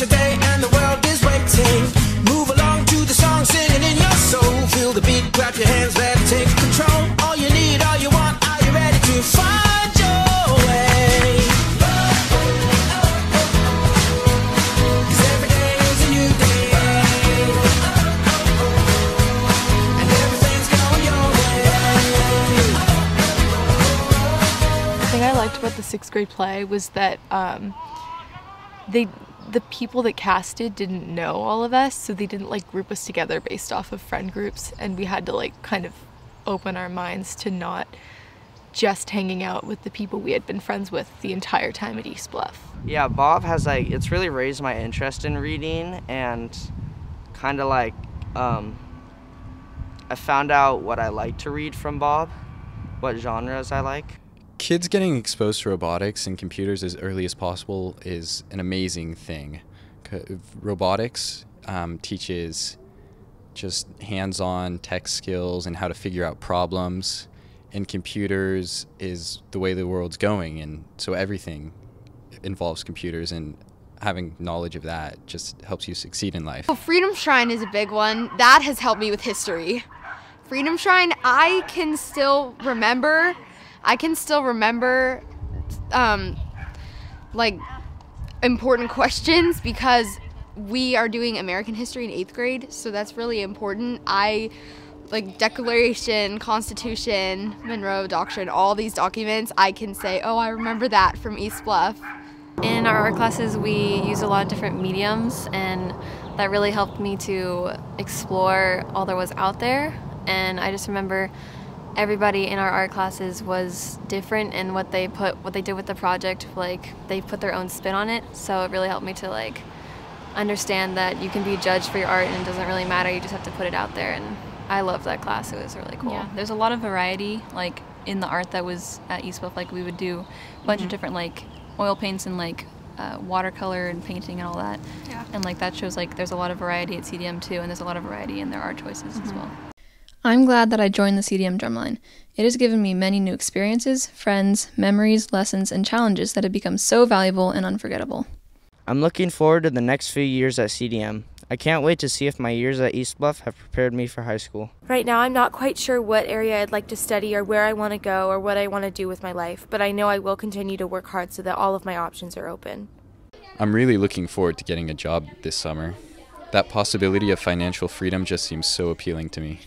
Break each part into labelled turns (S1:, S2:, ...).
S1: It's a day and the world is waiting. Move along to the song, singing in your soul. Feel the beat, grab your hands, let it take control. All you need, all you want, are you ready to find your way?
S2: About the sixth grade play was that um, they the people that casted didn't know all of us, so they didn't like group us together based off of friend groups, and we had to like kind of open our minds to not just hanging out with the people we had been friends with the entire time at Eastbluff.
S3: Yeah, Bob has like it's really raised my interest in reading and kind of like um, I found out what I like to read from Bob, what genres I like.
S4: Kids getting exposed to robotics and computers as early as possible is an amazing thing. Robotics um, teaches just hands on tech skills and how to figure out problems. And computers is the way the world's going. And so everything involves computers. And having knowledge of that just helps you succeed in life.
S5: Well, Freedom Shrine is a big one. That has helped me with history. Freedom Shrine, I can still remember I can still remember um, like important questions because we are doing American history in eighth grade, so that's really important. I like Declaration, Constitution, Monroe Doctrine, all these documents, I can say, oh, I remember that from Eastbluff.
S6: In our art classes, we use a lot of different mediums, and that really helped me to explore all there was out there. And I just remember everybody in our art classes was different in what they put what they did with the project like they put their own spin on it. So it really helped me to like understand that you can be judged for your art and it doesn't really matter. You just have to put it out there. And i loved that class. It was really cool. Yeah
S7: there's a lot of variety like in the art that was at Eastbluff like we would do a bunch mm-hmm. of different like oil paints and like uh, watercolor and painting and all that. Yeah. and like that shows like there's a lot of variety at cdm too and there's a lot of variety in their art choices mm-hmm. as well I'm glad that I joined the CDM drumline. It has given me many new experiences, friends, memories, lessons, and challenges that have become so valuable and unforgettable.
S3: I'm looking forward to the next few years at CDM. I can't wait to see if my years at Eastbluff have prepared me for high school.
S8: Right now, I'm not quite sure what area I'd like to study or where I want to go or what I want to do with my life, but I know I will continue to work hard so that all of my options are open.
S4: I'm really looking forward to getting a job this summer. That possibility of financial freedom just seems so appealing to me.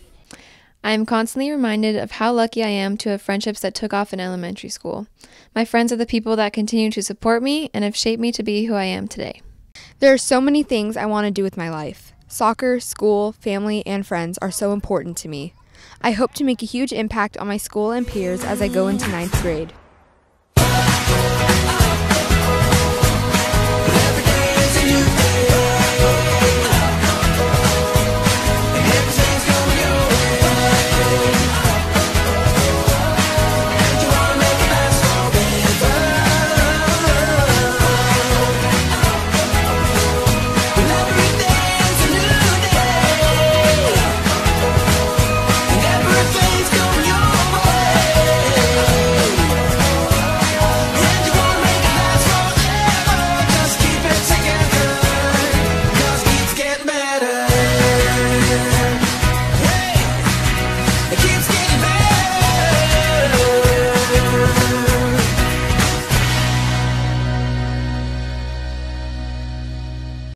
S6: I am constantly reminded of how lucky I am to have friendships that took off in elementary school. My friends are the people that continue to support me and have shaped me to be who I am today.
S5: There are so many things I want to do with my life. Soccer, school, family, and friends are so important to me. I hope to make a huge impact on my school and peers as I go into ninth grade.